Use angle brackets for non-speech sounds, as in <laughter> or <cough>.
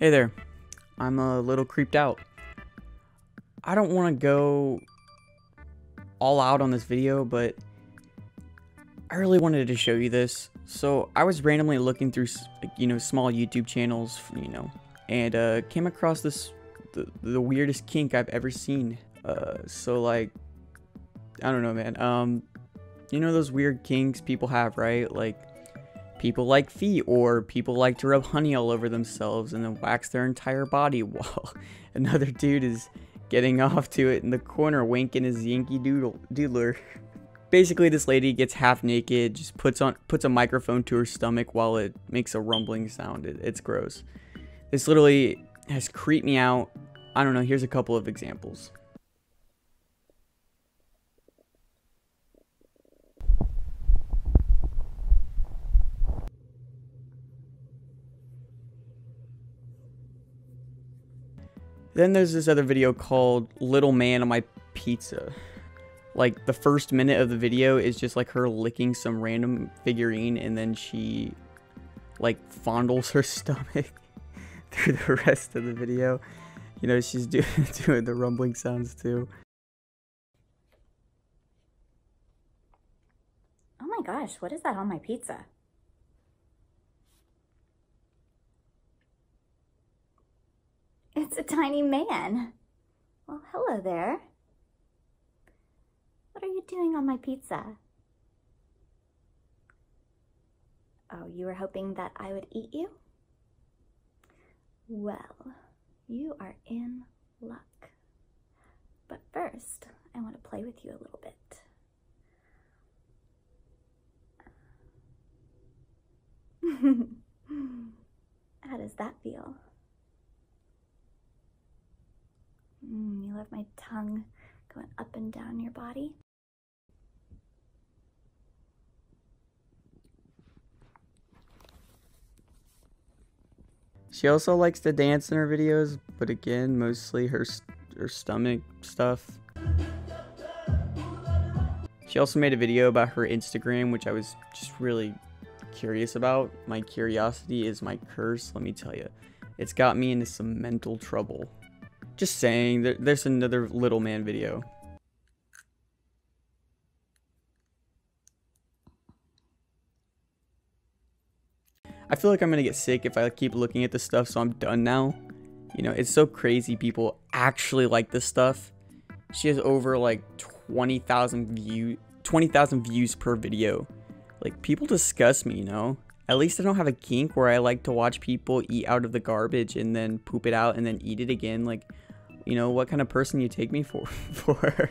Hey there. I'm a little creeped out. I don't want to go all out on this video, but I really wanted to show you this. So I was randomly looking through, you know, small YouTube channels, you know, and uh, came across this, the, the weirdest kink I've ever seen. Uh, so like, I don't know, man. Um, you know those weird kinks people have, right? Like, people like feet, or people like to rub honey all over themselves and then wax their entire body <laughs> while another dude is getting <laughs> off to it in the corner, winking his Yankee Doodle Doodler. <laughs> Basically, this lady gets half naked, just puts on puts a microphone to her stomach while it makes a rumbling sound. It, it's gross. This literally has creeped me out. I don't know. Here's a couple of examples. Then there's this other video called Little Man on My Pizza. Like the first minute of the video is just like her licking some random figurine and then she like fondles her <laughs> stomach <laughs> through the rest of the video. You know, she's do <laughs> doing the rumbling sounds too. Oh my gosh, what is that on my pizza? A tiny man. Well, hello there. What are you doing on my pizza? Oh, you were hoping that I would eat you? Well, you are in luck. But first, I want to play with you a little bit. <laughs> How does that feel? Mm, you love my tongue going up and down your body. She also likes to dance in her videos, but again, mostly her her stomach stuff. She also made a video about her Instagram, which I was just really curious about. My curiosity is my curse, let me tell you. It's got me into some mental trouble. Just saying, there, there's another little man video. I feel like I'm gonna get sick if I keep looking at this stuff, so I'm done now. You know, it's so crazy people actually like this stuff. She has over like 20,000 view 20,000 views per video. Like people disgust me, you know? At least I don't have a kink where I like to watch people eat out of the garbage and then poop it out and then eat it again. Like you know, what kind of person you take me for. <laughs> for.